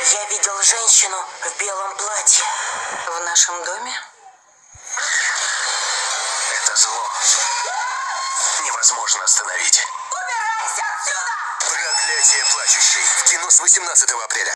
Я видел женщину в белом платье в нашем доме. Это зло. Невозможно остановить. Убирайся отсюда! Проклятие плачущей. В кино с 18 апреля.